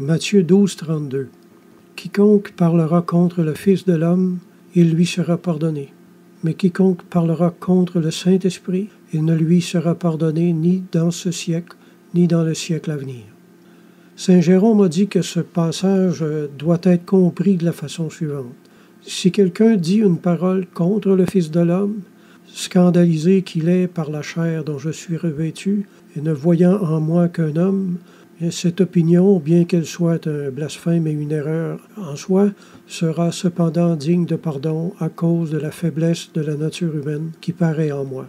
Matthieu 12, 32. Quiconque parlera contre le Fils de l'homme, il lui sera pardonné. Mais quiconque parlera contre le Saint-Esprit, il ne lui sera pardonné ni dans ce siècle, ni dans le siècle à venir. Saint Jérôme a dit que ce passage doit être compris de la façon suivante. Si quelqu'un dit une parole contre le Fils de l'homme, scandalisé qu'il est par la chair dont je suis revêtu, et ne voyant en moi qu'un homme, cette opinion, bien qu'elle soit un blasphème et une erreur en soi, sera cependant digne de pardon à cause de la faiblesse de la nature humaine qui paraît en moi.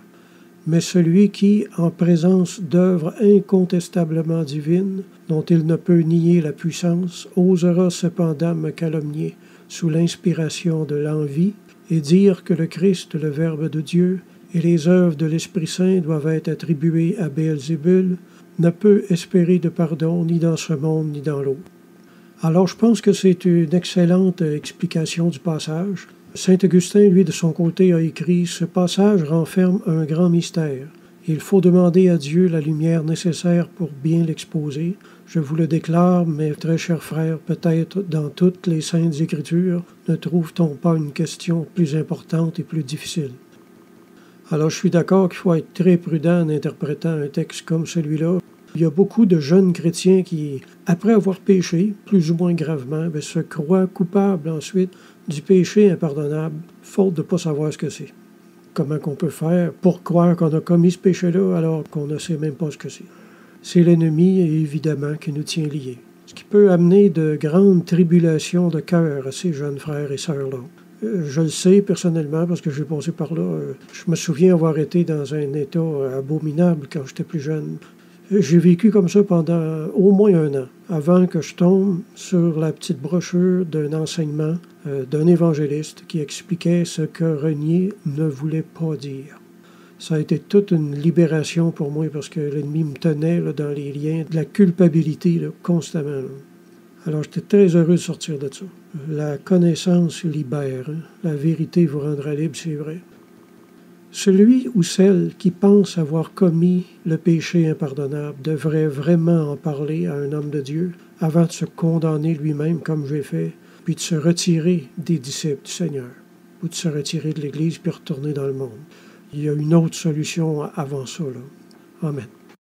Mais celui qui, en présence d'œuvres incontestablement divines, dont il ne peut nier la puissance, osera cependant me calomnier sous l'inspiration de l'envie et dire que le Christ, le Verbe de Dieu, et les œuvres de l'Esprit Saint doivent être attribuées à ne peut espérer de pardon ni dans ce monde ni dans l'autre. Alors je pense que c'est une excellente explication du passage. Saint Augustin, lui, de son côté, a écrit Ce passage renferme un grand mystère. Il faut demander à Dieu la lumière nécessaire pour bien l'exposer. Je vous le déclare, mes très chers frères, peut-être dans toutes les saintes écritures ne trouve-t-on pas une question plus importante et plus difficile. Alors je suis d'accord qu'il faut être très prudent en interprétant un texte comme celui-là. Il y a beaucoup de jeunes chrétiens qui, après avoir péché, plus ou moins gravement, ben, se croient coupables ensuite du péché impardonnable, faute de ne pas savoir ce que c'est. Comment qu'on peut faire pour croire qu'on a commis ce péché-là alors qu'on ne sait même pas ce que c'est? C'est l'ennemi, évidemment, qui nous tient liés. Ce qui peut amener de grandes tribulations de cœur à ces jeunes frères et sœurs-là. Euh, je le sais personnellement parce que j'ai passé par là. Euh, je me souviens avoir été dans un état abominable quand j'étais plus jeune. J'ai vécu comme ça pendant au moins un an, avant que je tombe sur la petite brochure d'un enseignement euh, d'un évangéliste qui expliquait ce que Renier ne voulait pas dire. Ça a été toute une libération pour moi parce que l'ennemi me tenait dans les liens de la culpabilité constamment. Alors j'étais très heureux de sortir de ça. La connaissance libère. Hein. La vérité vous rendra libre, c'est vrai. Celui ou celle qui pense avoir commis le péché impardonnable devrait vraiment en parler à un homme de Dieu avant de se condamner lui-même comme j'ai fait, puis de se retirer des disciples du Seigneur, ou de se retirer de l'Église puis retourner dans le monde. Il y a une autre solution avant ça. Amen.